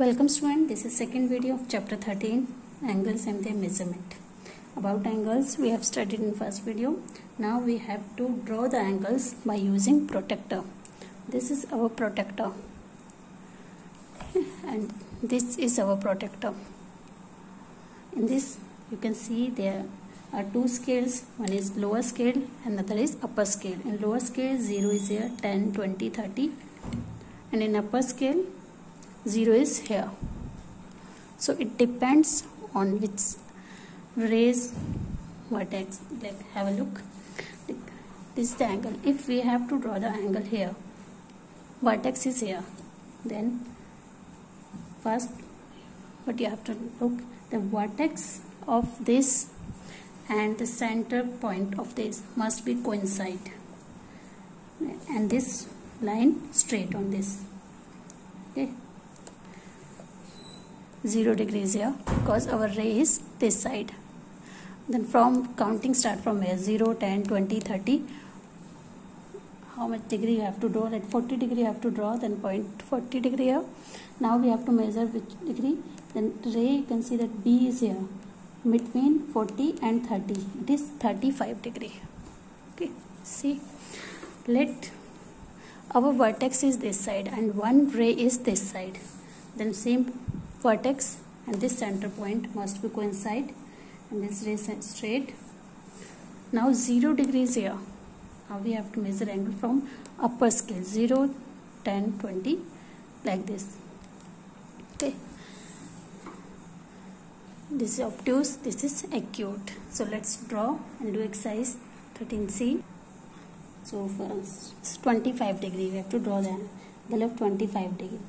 Welcome student, this is second video of chapter 13 angles and their measurement. About angles we have studied in first video. Now we have to draw the angles by using protector. This is our protector and this is our protector. In this you can see there are two scales one is lower scale another is upper scale in lower scale 0 is here 10 20 30 and in upper scale 0 is here. So it depends on which rays vertex like have a look. This is the angle. If we have to draw the angle here vertex is here? Then first what you have to look the vertex of this and the center point of this must be coincide. And this line straight on this. Okay 0 degrees here because our ray is this side. Then from counting start from here 0 10 20 30 how much degree you have to draw? Like 40 degree you have to draw then point 40 degree here. Now we have to measure which degree. Then ray you can see that b is here. Between 40 and 30 it is 35 degree. Okay see? Let our vertex is this side and one ray is this side. Then same vertex and this center point must be coincide and this ray straight. Now 0 degrees here. Now we have to measure angle from upper scale 0 10 20 like this. Okay. This is obtuse this is acute. So let's draw and do exercise 13c so first 25 degree. We have to draw then. The of 25 degree.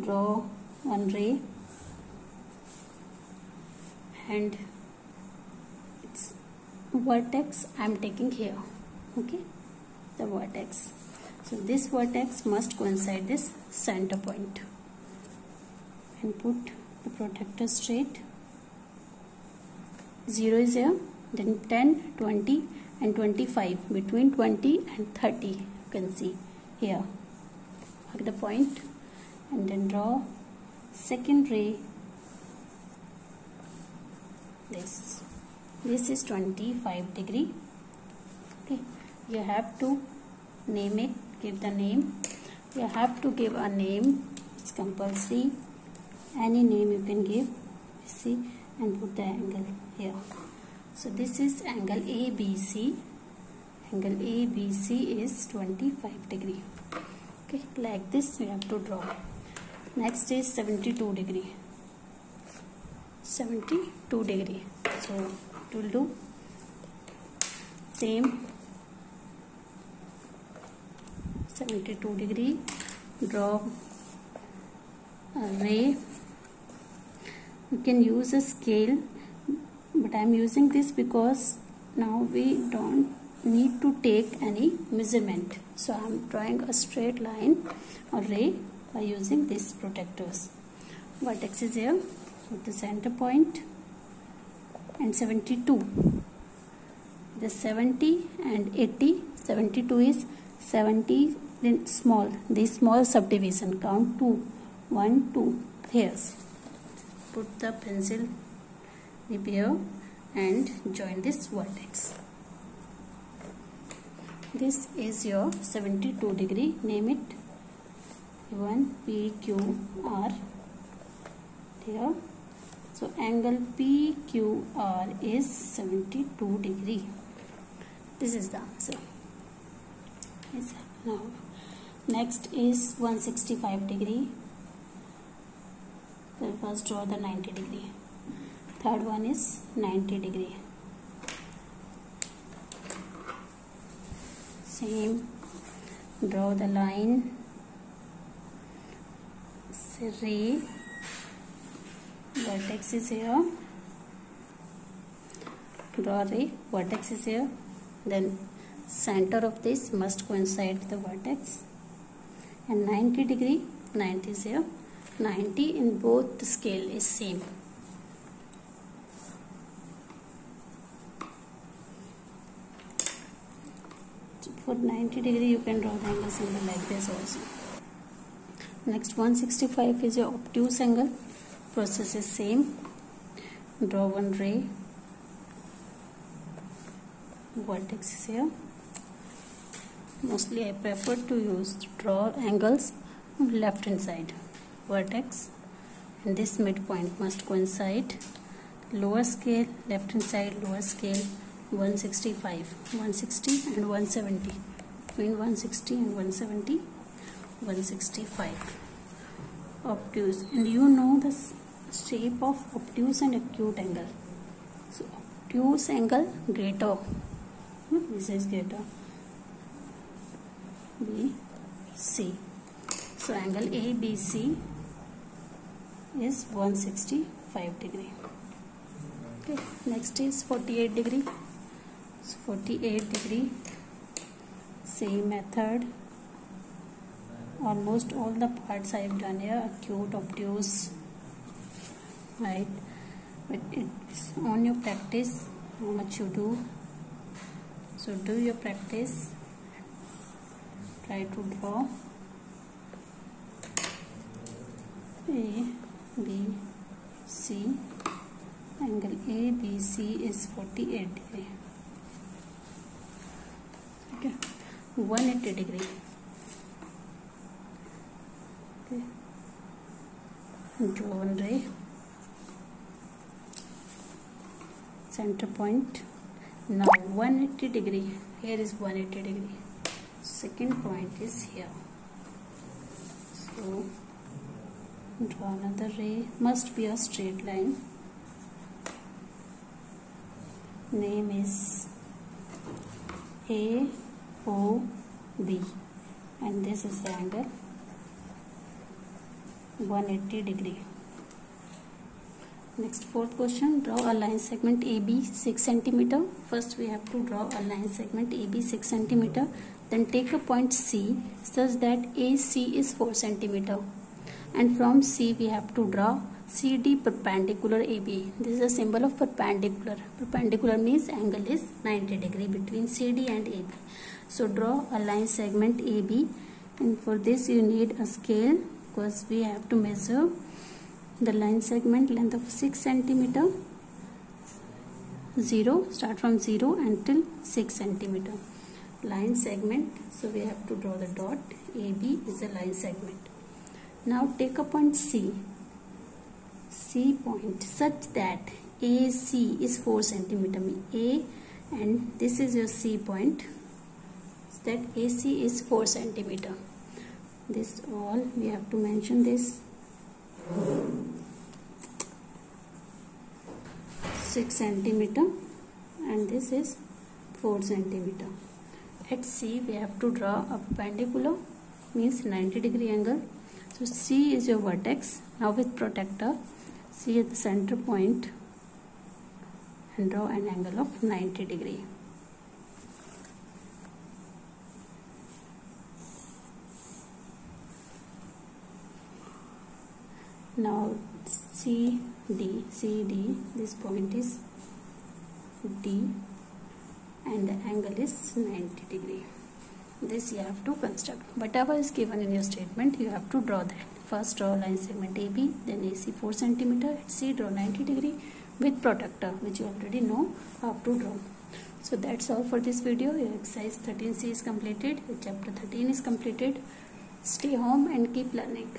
Draw one ray and its vertex I am taking here okay? The vertex. So this vertex must coincide this center point and put the protractor straight. 0 is here then 10 20 and 25 between 20 and 30 you can see here. Mark the point and then draw second ray this this is 25 degree. Okay. You have to name it give the name. You have to give a name. It's compulsory. Any name you can give. See and put the angle here. So this is angle ABC angle ABC is 25 degree. Okay. Like this you have to draw. Next is 72 degree 72 degree. So it will do same. 72 degree draw a ray you can use a scale but I am using this because now we don't need to take any measurement. So I am drawing a straight line or ray by using these protectors. Vertex is here the center point and 72 the 70 and 80 72 is 70 then small. This small subdivision count 2 1 2 hairs put the pencil nib here and join this vertex. This is your 72 degree. Name it. 1 P Q R. Here so angle PQR is 72 degree. This is the answer. Yes. now next is 165 degree. So first draw the 90 degree. Third one is 90 degree. Same. Draw the line. Ray vertex is here. Draw the vertex is here. Then center of this must coincide the vertex. And 90 degree 90 is here. 90 in both scale is same. For 90 degree you can draw the angle symbol like this also. Next 165 is your obtuse angle process is same. Draw one ray. Vertex is here. Mostly I prefer to use draw angles left hand side. Vertex. And this midpoint must coincide. Lower scale left hand side lower scale 165 160 and 170 between 160 and 170 165 obtuse and you know the shape of obtuse and acute angle. So obtuse angle greater. Hmm, this is greater. B C. So angle ABC is 165 degree. Okay next is 48 degree. So 48 degree same method. Almost all the parts I have done here acute obtuse right but it's on your practice how much you do. So do your practice. Try to draw. A B C. Angle ABC is 48 degree okay 180 degree. Okay. Draw one ray center point. Now 180 degree. Here is 180 degree. Second point is here. So draw another ray. Must be a straight line. Name is A O B. And this is the angle. 180 degree next fourth question draw a line segment AB 6 centimeter. First we have to draw a line segment AB 6 centimeter. Then take a point C such that AC is 4 centimeter. And from C we have to draw CD perpendicular AB this is a symbol of perpendicular. Perpendicular means angle is 90 degree between CD and AB so draw a line segment AB and for this you need a scale because we have to measure the line segment length of 6 centimeter 0 start from 0 until 6 centimeter. Line segment so we have to draw the dot. AB is a line segment. Now take a point C. C point such that AC is 4 centimeter. A and this is your C point that AC is 4 centimeter. This all we have to mention this 6 centimeter and this is 4 centimeter. At C we have to draw a perpendicular means 90 degree angle. So C is your vertex. Now with protector C at the center point and draw an angle of 90 degree now C D. C D this point is D and the angle is 90 degree. This you have to construct. Whatever is given in your statement you have to draw that. First draw line segment AB then AC 4 centimeter C draw 90 degree with protractor which you already know how to draw. So that's all for this video. Your exercise 13c is completed your chapter 13 is completed. Stay home and keep learning